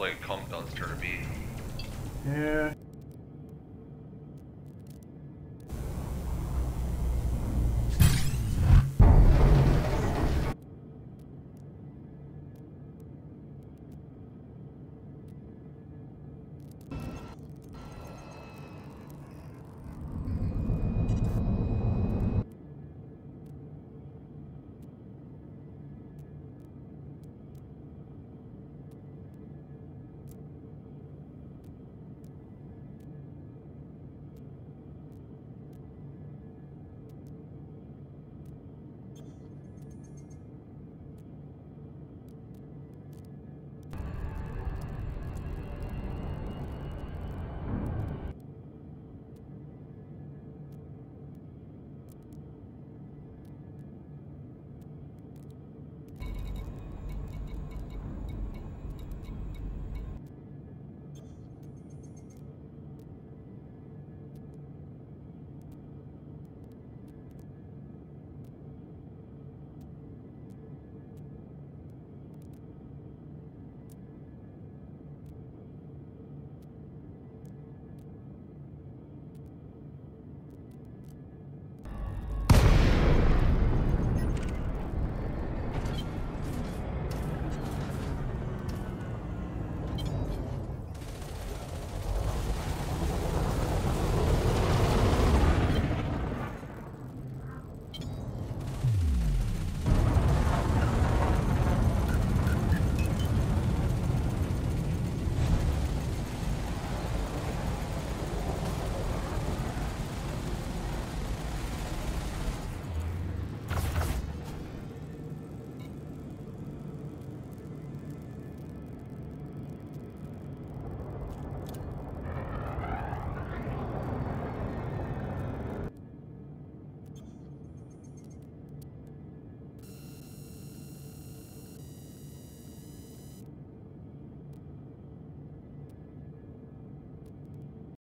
like calm down, turn to be. Yeah.